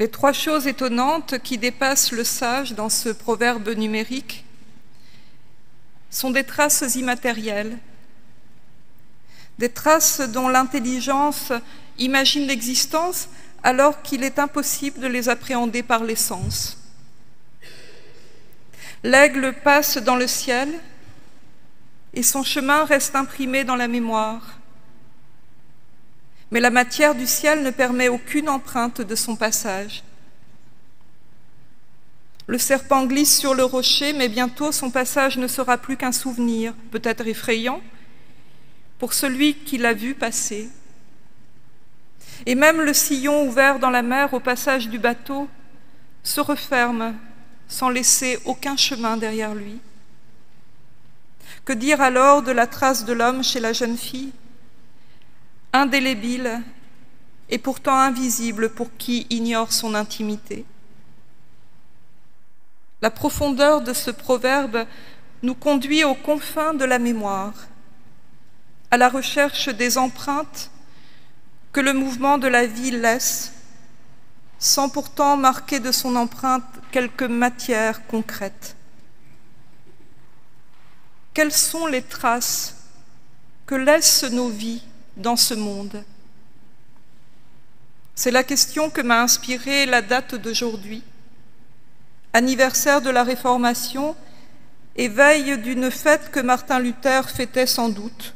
Les trois choses étonnantes qui dépassent le sage dans ce proverbe numérique sont des traces immatérielles, des traces dont l'intelligence imagine l'existence alors qu'il est impossible de les appréhender par les sens. L'aigle passe dans le ciel et son chemin reste imprimé dans la mémoire. Mais la matière du ciel ne permet aucune empreinte de son passage. Le serpent glisse sur le rocher, mais bientôt son passage ne sera plus qu'un souvenir, peut-être effrayant, pour celui qui l'a vu passer. Et même le sillon ouvert dans la mer au passage du bateau se referme sans laisser aucun chemin derrière lui. Que dire alors de la trace de l'homme chez la jeune fille? Indélébile et pourtant invisible pour qui ignore son intimité. La profondeur de ce proverbe nous conduit aux confins de la mémoire, à la recherche des empreintes que le mouvement de la vie laisse, sans pourtant marquer de son empreinte quelque matière concrète. Quelles sont les traces que laissent nos vies dans ce monde. C'est la question que m'a inspirée la date d'aujourd'hui, anniversaire de la Réformation et veille d'une fête que Martin Luther fêtait sans doute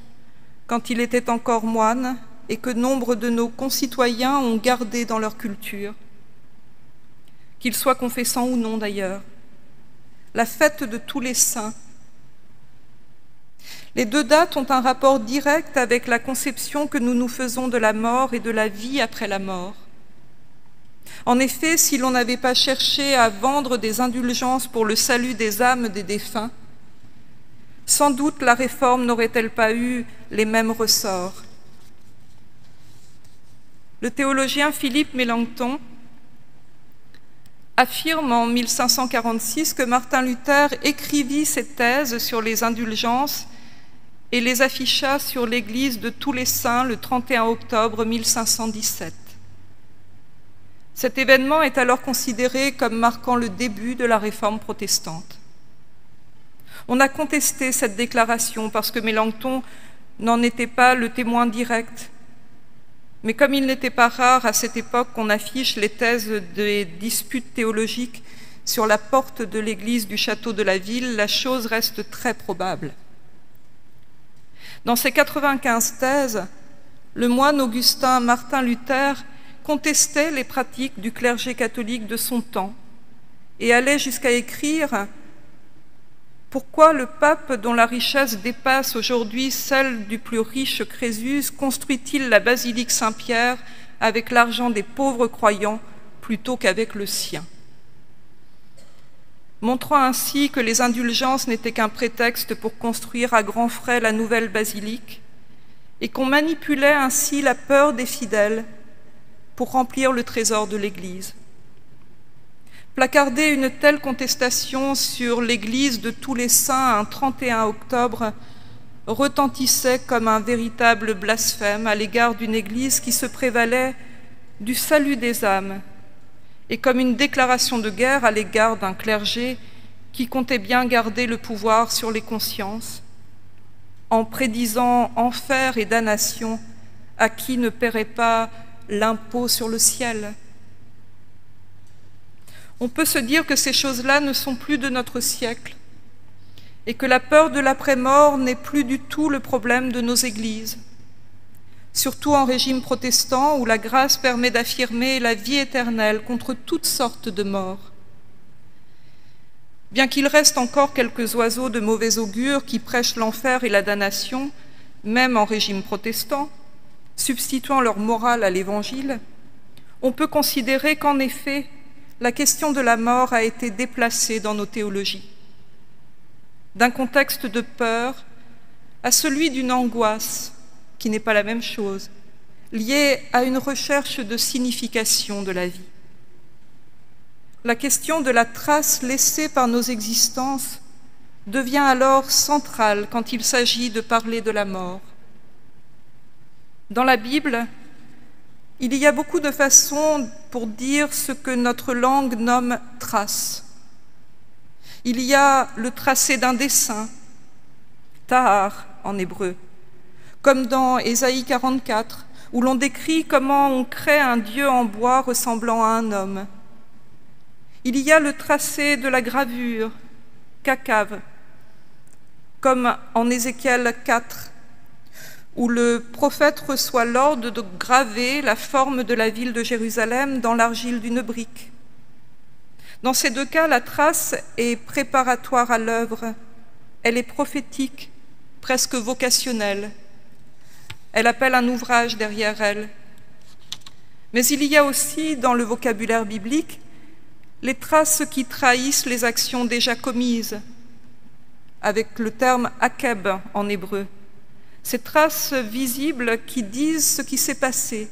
quand il était encore moine et que nombre de nos concitoyens ont gardé dans leur culture, qu'ils soient confessants ou non d'ailleurs, la fête de tous les saints les deux dates ont un rapport direct avec la conception que nous nous faisons de la mort et de la vie après la mort. En effet, si l'on n'avait pas cherché à vendre des indulgences pour le salut des âmes des défunts, sans doute la réforme n'aurait-elle pas eu les mêmes ressorts. Le théologien Philippe Mélenchon affirme en 1546 que Martin Luther écrivit ses thèses sur les indulgences et les afficha sur l'église de tous les saints le 31 octobre 1517. Cet événement est alors considéré comme marquant le début de la réforme protestante. On a contesté cette déclaration parce que Mélenchon n'en était pas le témoin direct. Mais comme il n'était pas rare à cette époque qu'on affiche les thèses des disputes théologiques sur la porte de l'église du château de la ville, la chose reste très probable. Dans ses 95 thèses, le moine augustin Martin Luther contestait les pratiques du clergé catholique de son temps et allait jusqu'à écrire Pourquoi le pape, dont la richesse dépasse aujourd'hui celle du plus riche Crésus, construit-il la basilique Saint-Pierre avec l'argent des pauvres croyants plutôt qu'avec le sien? Montrant ainsi que les indulgences n'étaient qu'un prétexte pour construire à grands frais la nouvelle basilique, et qu'on manipulait ainsi la peur des fidèles pour remplir le trésor de l'Église. Placarder une telle contestation sur l'Église de tous les saints un 31 octobre retentissait comme un véritable blasphème à l'égard d'une Église qui se prévalait du salut des âmes et comme une déclaration de guerre à l'égard d'un clergé qui comptait bien garder le pouvoir sur les consciences, en prédisant enfer et damnation à qui ne paierait pas l'impôt sur le ciel. On peut se dire que ces choses-là ne sont plus de notre siècle et que la peur de l'après-mort n'est plus du tout le problème de nos églises surtout en régime protestant où la grâce permet d'affirmer la vie éternelle contre toutes sortes de morts. Bien qu'il reste encore quelques oiseaux de mauvais augure qui prêchent l'enfer et la damnation, même en régime protestant, substituant leur morale à l'Évangile, on peut considérer qu'en effet, la question de la mort a été déplacée dans nos théologies. D'un contexte de peur à celui d'une angoisse qui n'est pas la même chose, liée à une recherche de signification de la vie. La question de la trace laissée par nos existences devient alors centrale quand il s'agit de parler de la mort. Dans la Bible, Il y a beaucoup de façons pour dire ce que notre langue nomme trace. Il y a le tracé d'un dessin, tahar en hébreu, comme dans Ésaïe 44, où l'on décrit comment on crée un Dieu en bois ressemblant à un homme. Il y a le tracé de la gravure, cacave, comme en Ézéchiel 4, où le prophète reçoit l'ordre de graver la forme de la ville de Jérusalem dans l'argile d'une brique. Dans ces deux cas, la trace est préparatoire à l'œuvre, elle est prophétique, presque vocationnelle. Elle appelle un ouvrage derrière elle. Mais il y a aussi, dans le vocabulaire biblique, les traces qui trahissent les actions déjà commises, avec le terme akeb en hébreu ces traces visibles qui disent ce qui s'est passé,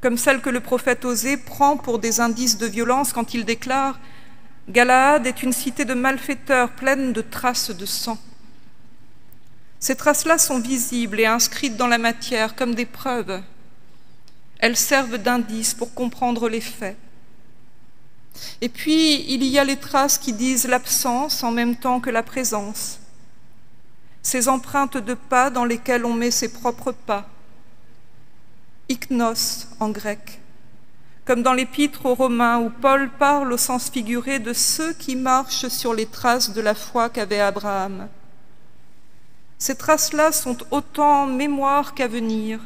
comme celles que le prophète Osée prend pour des indices de violence quand il déclare « Galaad est une cité de malfaiteurs pleine de traces de sang ». Ces traces-là sont visibles et inscrites dans la matière comme des preuves. Elles servent d'indices pour comprendre les faits. Et puis, il y a les traces qui disent l'absence en même temps que la présence ces empreintes de pas dans lesquelles on met ses propres pas. Iknos en grec, comme dans l'épître aux Romains où Paul parle au sens figuré de ceux qui marchent sur les traces de la foi qu'avait Abraham. Ces traces-là sont autant mémoire qu'avenir.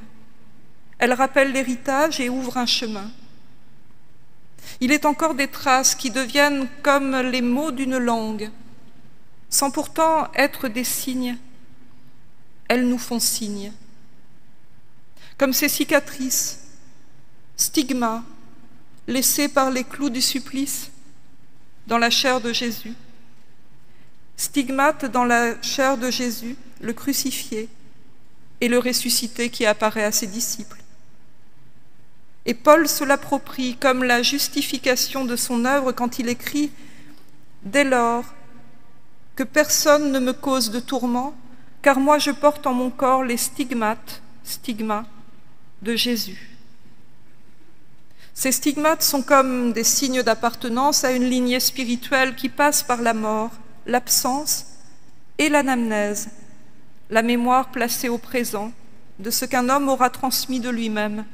Elles rappellent l'héritage et ouvrent un chemin. Il est encore des traces qui deviennent comme les mots d'une langue, sans pourtant être des signes, elles nous font signe. Comme ces cicatrices, stigmas, laissés par les clous du supplice dans la chair de Jésus. Stigmates dans la chair de Jésus, le crucifié et le ressuscité qui apparaît à ses disciples. Et Paul se l'approprie comme la justification de son œuvre quand il écrit Dès lors que personne ne me cause de tourment, car moi je porte en mon corps les stigmates, stigmas, de Jésus. Ces stigmates sont comme des signes d'appartenance à une lignée spirituelle qui passe par la mort, l'absence et l'anamnèse, la mémoire placée au présent de ce qu'un homme aura transmis de lui-même.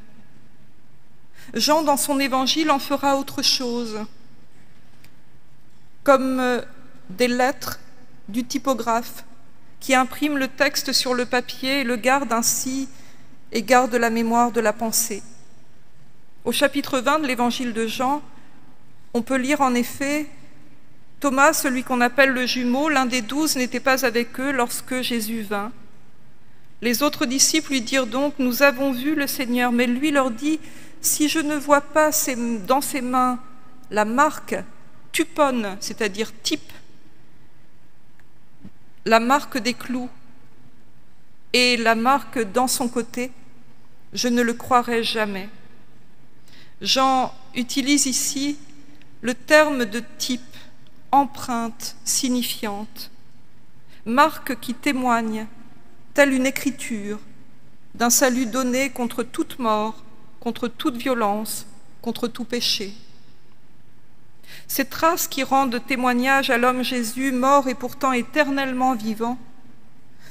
Jean, dans son évangile, en fera autre chose, comme euh, des lettres du typographe qui imprime le texte sur le papier et le garde ainsi et garde la mémoire de la pensée. Au chapitre 20 de l'évangile de Jean, on peut lire en effet Thomas, celui qu'on appelle le jumeau, l'un des douze, n'était pas avec eux lorsque Jésus vint. Les autres disciples lui dirent donc Nous avons vu le Seigneur, mais lui leur dit Si je ne vois pas dans ses mains la marque tupone, c'est-à-dire type la marque des clous et la marque dans son côté, je ne le croirai jamais. Jean utilise ici le terme de type, empreinte signifiante, marque qui témoigne, telle une écriture, d'un salut donné contre toute mort, contre toute violence, contre tout péché. Ces traces qui rendent témoignage à l'homme Jésus, mort et pourtant éternellement vivant,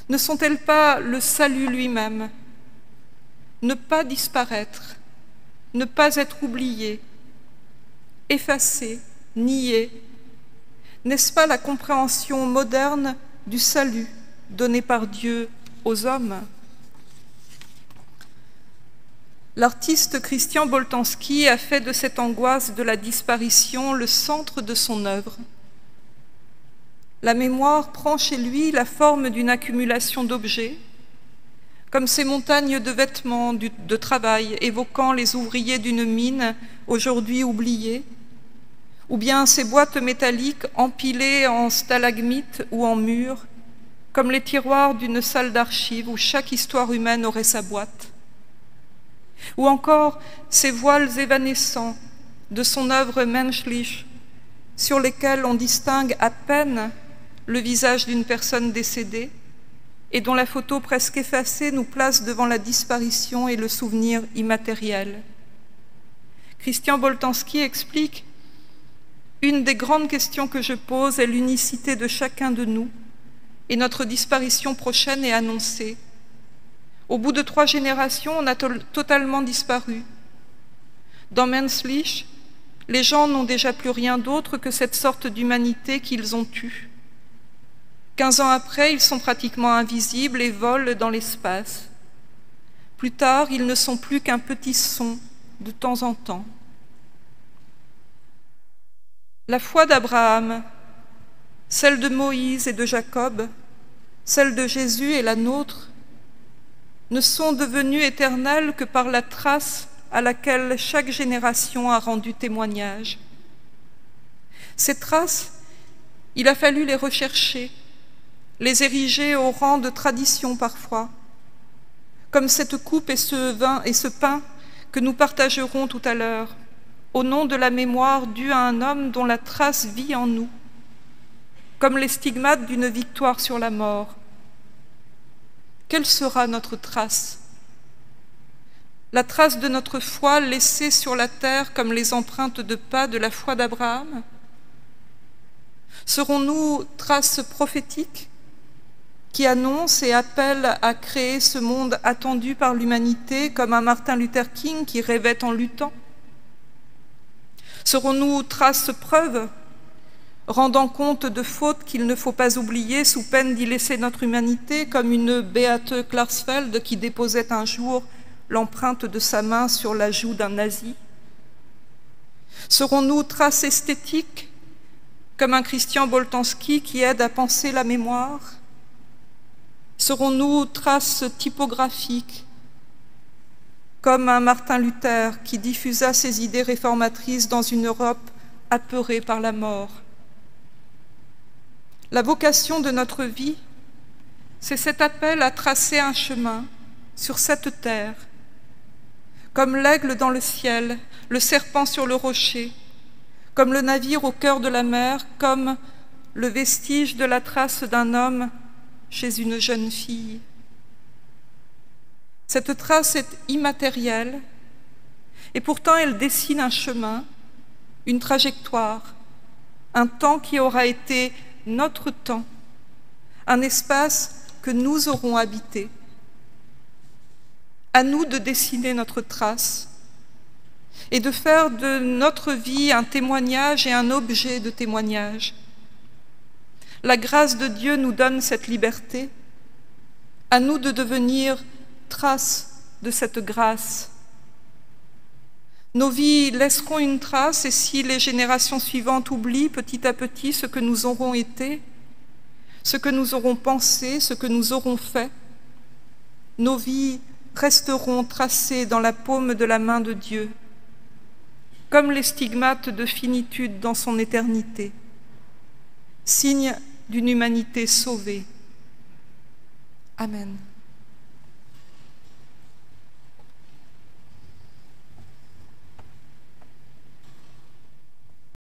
ne sont-elles pas le salut lui-même? Ne pas disparaître, ne pas être oublié, effacé, nié, n'est-ce pas la compréhension moderne du salut donné par Dieu aux hommes? L'artiste Christian Boltanski a fait de cette angoisse de la disparition le centre de son œuvre. La mémoire prend chez lui la forme d'une accumulation d'objets, comme ces montagnes de vêtements de travail évoquant les ouvriers d'une mine aujourd'hui oubliée, ou bien ces boîtes métalliques empilées en stalagmites ou en murs, comme les tiroirs d'une salle d'archives où chaque histoire humaine aurait sa boîte ou encore ces voiles évanescents de son œuvre Menschlich, sur lesquels on distingue à peine le visage d'une personne décédée et dont la photo presque effacée nous place devant la disparition et le souvenir immatériel. Christian Boltanski explique Une des grandes questions que je pose est l'unicité de chacun de nous, et notre disparition prochaine est annoncée. Au bout de trois générations, on a totalement disparu. Dans Menslich, les gens n'ont déjà plus rien d'autre que cette sorte d'humanité qu'ils ont eue. Quinze ans après, ils sont pratiquement invisibles et volent dans l'espace. Plus tard, ils ne sont plus qu'un petit son de temps en temps. La foi d'Abraham, celle de Moïse et de Jacob, celle de Jésus et la nôtre, ne sont devenues éternelles que par la trace à laquelle chaque génération a rendu témoignage. Ces traces, il a fallu les rechercher, les ériger au rang de tradition parfois, comme cette coupe et ce vin et ce pain que nous partagerons tout à l'heure, au nom de la mémoire due à un homme dont la trace vit en nous, comme les stigmates d'une victoire sur la mort. Quelle sera notre trace? La trace de notre foi laissée sur la terre comme les empreintes de pas de la foi d'Abraham? Serons-nous traces prophétiques qui annonce et appelle à créer ce monde attendu par l'humanité comme un Martin Luther King qui rêvait en luttant? Serons-nous traces preuves, rendant compte de fautes qu'il ne faut pas oublier sous peine d'y laisser notre humanité, comme une Beate Klarsfeld qui déposait un jour l'empreinte de sa main sur la joue d'un nazi? Serons-nous traces esthétiques, comme un Christian Boltanski qui aide à penser la mémoire? Serons-nous traces typographiques, comme un Martin Luther qui diffusa ses idées réformatrices dans une Europe apeurée par la mort La vocation de notre vie, c'est cet appel à tracer un chemin sur cette terre, comme l'aigle dans le ciel, le serpent sur le rocher, comme le navire au cœur de la mer, comme le vestige de la trace d'un homme chez une jeune fille. Cette trace est immatérielle et pourtant elle dessine un chemin, une trajectoire, un temps qui aura été notre temps, un espace que nous aurons habité. À nous de dessiner notre trace et de faire de notre vie un témoignage et un objet de témoignage. La grâce de Dieu nous donne cette liberté. À nous de devenir trace de cette grâce. Nos vies laisseront une trace et si les générations suivantes oublient petit à petit ce que nous aurons été, ce que nous aurons pensé, ce que nous aurons fait, nos vies resteront tracées dans la paume de la main de Dieu, comme les stigmates de finitude dans son éternité, signe d'une humanité sauvée. Amen.